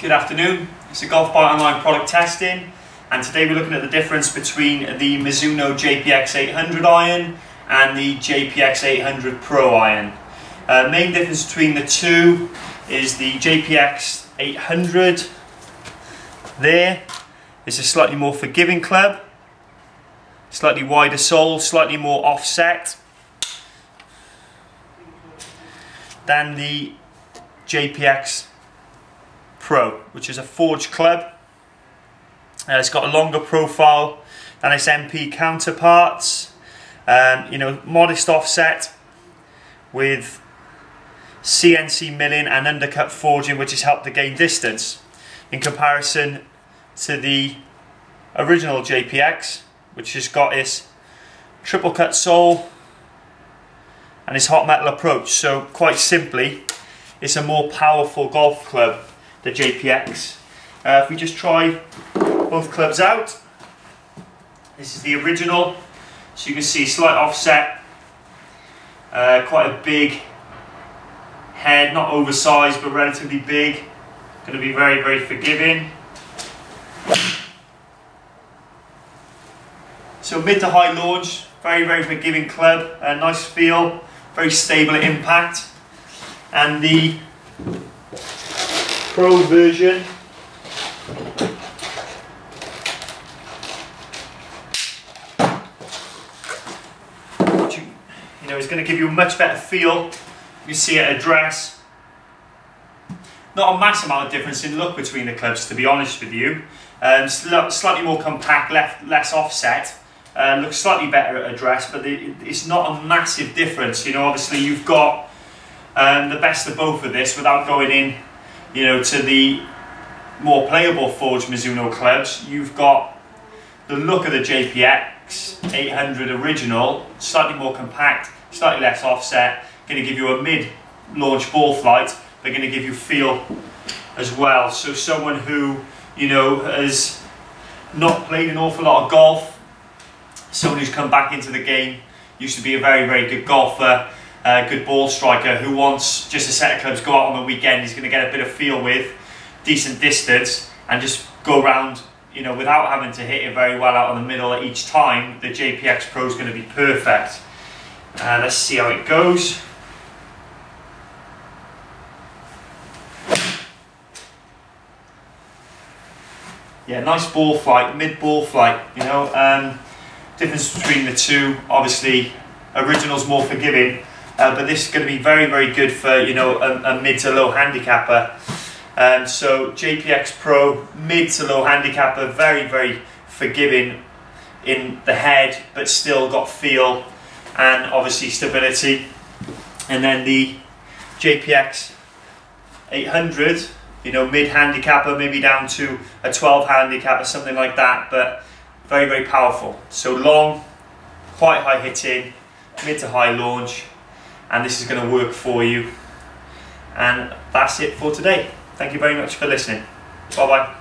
Good afternoon, it's a Golf Buy It Online product testing and today we're looking at the difference between the Mizuno JPX 800 iron and the JPX 800 Pro iron. Uh, main difference between the two is the JPX 800 there is a slightly more forgiving club, slightly wider sole, slightly more offset than the JPX Pro, which is a forged club. Uh, it's got a longer profile than its MP counterparts. Um, you know, modest offset with CNC milling and undercut forging, which has helped to gain distance in comparison to the original JPX, which has got its triple cut sole and its hot metal approach. So quite simply, it's a more powerful golf club the JPX. Uh, if we just try both clubs out, this is the original, so you can see slight offset, uh, quite a big head, not oversized but relatively big, going to be very very forgiving. So mid to high launch, very very forgiving club, a nice feel, very stable impact, and the Pro version. You know, is going to give you a much better feel. You see it address. Not a massive amount of difference in look between the clubs, to be honest with you. Um, slightly more compact, left, less offset. Uh, looks slightly better at address, but it's not a massive difference. You know, obviously you've got um, the best of both of this without going in you know, to the more playable forged Mizuno clubs, you've got the look of the JPX 800 original, slightly more compact, slightly less offset, going to give you a mid-launch ball flight, but going to give you feel as well. So someone who, you know, has not played an awful lot of golf, someone who's come back into the game, used to be a very, very good golfer, uh, good ball striker who wants just a set of clubs, go out on the weekend, he's going to get a bit of feel with, decent distance, and just go around, you know, without having to hit it very well out on the middle each time, the JPX Pro is going to be perfect. Uh, let's see how it goes. Yeah, nice ball flight, mid ball flight, you know. Um, difference between the two, obviously, original's more forgiving, uh, but this is going to be very, very good for you know a, a mid to low handicapper. Um, so JPX Pro, mid to low handicapper, very, very forgiving in the head, but still got feel and obviously stability. And then the JPX 800, you know, mid handicapper, maybe down to a 12 handicap or something like that, but very, very powerful. So long, quite high hitting, mid to high launch, and this is going to work for you. And that's it for today. Thank you very much for listening. Bye bye.